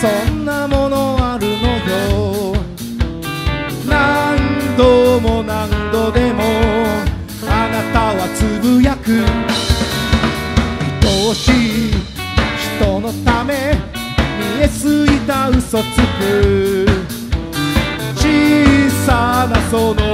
そんなものあるのよ。何度も何度でもあなたはつぶやく。愛おしい人のため見えすぎた嘘つく。小さなその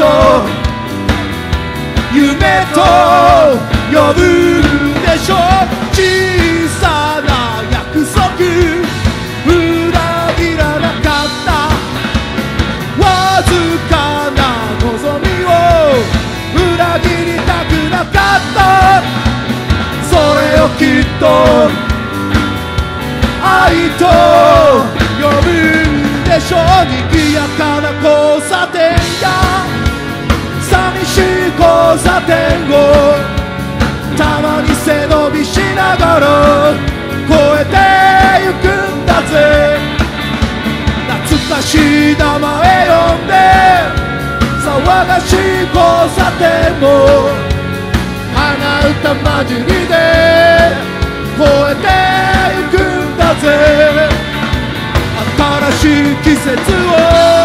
と夢と呼ぶんでしょ。う小さな約束。裏切らなかった。わずかな望みを裏切りたくなかった。それをきっと愛と呼ぶんでしょう。差点をたまに背伸びしながら越えてゆくんだぜ。懐かしい名前呼んで騒がしい交差点も鼻歌混じりで越えてゆくんだぜ。新しい季節を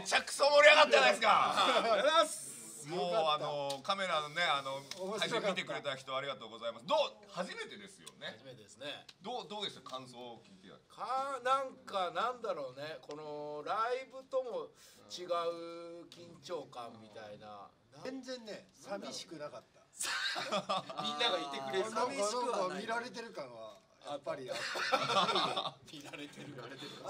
めちゃくそ盛り上がったじゃないですか。もうあのカメラのねあの配信見てくれた人ありがとうございます。どう初めてですよね。初めてですね。どうどうでした感想を聞いてかなんかなんだろうね。このライブとも違う緊張感みたいな。な全然ね寂しくなかった。みんながいてくれる寂しくは見られてる感はやっぱりあっ 見られてる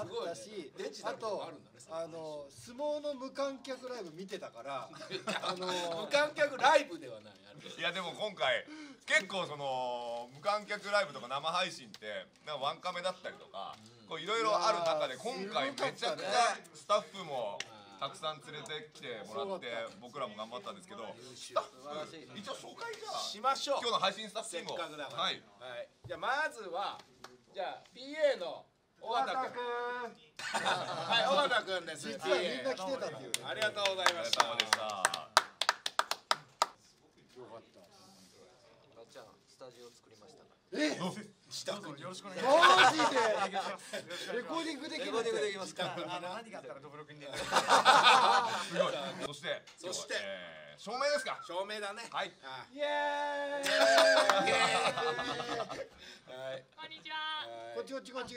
あったしあとあるんだねあの相撲の無観客ライブ見てたから あの無観客ライブではないいやでも今回結構その無観客ライブとか生配信ってなんかワンカメだったりとかこういろいろある中で今回めちゃくちゃスタッフもたくさん連れてきてもらって僕らも頑張ったんですけどスタッフ一応紹介じゃあしましょう。今日の配信スタッフせっにもかくだから。はい。はい。じゃあまずはじゃあ PA の尾形君はい尾形君です。実はみんな来てたっていうね。ありがとうございました。様でした。よかった。あっちゃんスタジオ作りましたかえ自宅に。マジで？レコーディングできるレコーディングできます。かあの何があったらドブロクに。出るすごい。そしてそして。照明ですか？照明だね。はい。あイエーイ。はい。こんにちは。こっちこっちこっち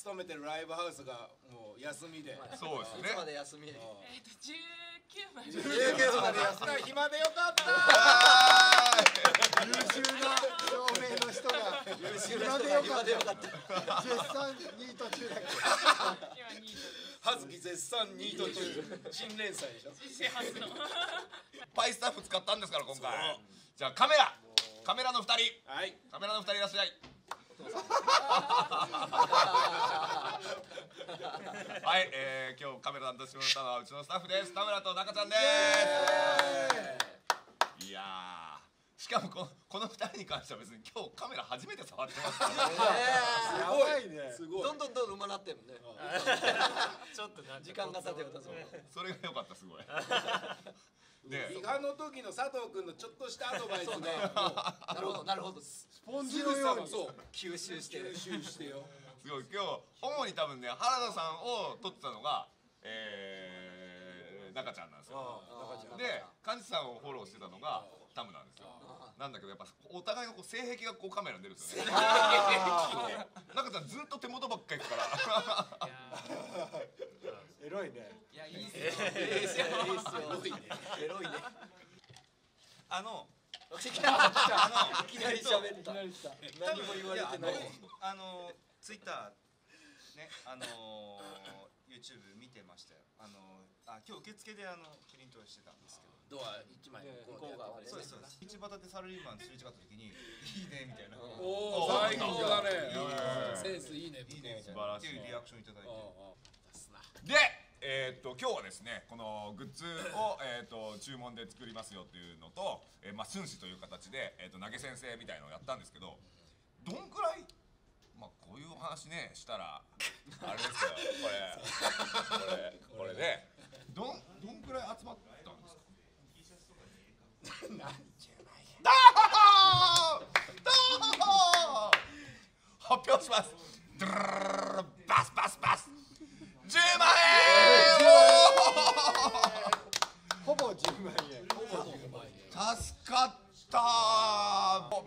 勤めてるライブハウスがもう休みで。そうですいつまねで休み？えっと十九まで。19まで休み。暇でよかった。優秀な照明の人が。優秀な今で人が今よかった。でよかった。絶賛ニート中だけ？ど今ニー葉月絶賛ニート中。新連載でしょ？ト人生初の。パイスタッフ使ったんですから今回。じゃあカメラ。カメラの二人。はい。カメラの二人いらっしゃい はい、えー、今日カメラ担当してもらったのはうちのスタッフです。田村と中ちゃんです。いやーしかもここの二人に関しては別に今日カメラ初めて触ってますからやばいね。すごい。どんどんどんどん上手なってるね。ちょっと時間が経てるとそうそれが良かったすごいで伊賀の時の佐藤君のちょっとしたアドバイスそうねねなるほどなるほどスポンジのように。そう。吸収して。る吸収してよ。すごい。今日主に多分ね原田さんを撮ってたのがえー、中ちゃんなんですよ。で幹事さんをフォローしてたのがタムなんですよ。なんだけどやっぱお互いのこう性癖がこうカメラに出るんですよね。中ちゃんずっと手元ばっかり行くから。エロいね。いやいいっすよ。いいっすよ。いいっすよエロいね。エロいね。あのいきなり喋った何も言われてないやあのあのツイッターねあの YouTube 見てましたよあのあ今日受付であのプリントしてたんですけどドア一枚向こうでそうですそうです道端でサラリーマンすれ違った時にいいねみたいなおお最高だねセンスいいねいいねみたいなっていうリアクションいただいてで、えー、っと今日はですねこのグッズを、えー、っと注文で作りますよっていうのと、えーまあ、寸志という形で、えー、っと投げ先生みたいのをやったんですけどどんくらいまあこういうお話ねしたら あれですよこれ。これこれでどんどんくらい集まったんですかダーダー発表しますドゥルルルルルバスバスバス10万円ほぼ10万円助かった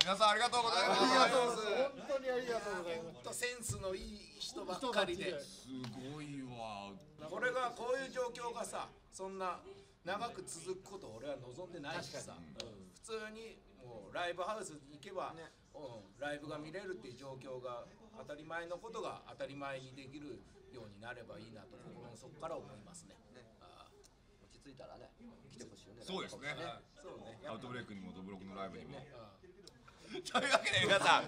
皆さんありがとうございます。ありがとうございます。本当にありがとうございます。ほんとセンスのいい人ばっかりで。すごいわ。これがこういう状況がさそんな長く続くことを俺は望んでないしさ、うん普通にもうライブハウスに行けば、うん、ライブが見れるっていう状況が当たり前のことが当たり前にできるようになればいいなと心の底から思いますね。あ落ち着いたらね来てほしいよね。そうですねーそうね。アウトブレイクにもドブロクのライブにも。あというわけで皆さん、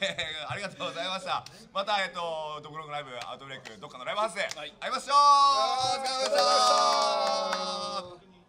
え ーありがとうございました。またえっとドブロクライブアウトブレイクどっかのライブハウスで会いましょう。お疲れ様でした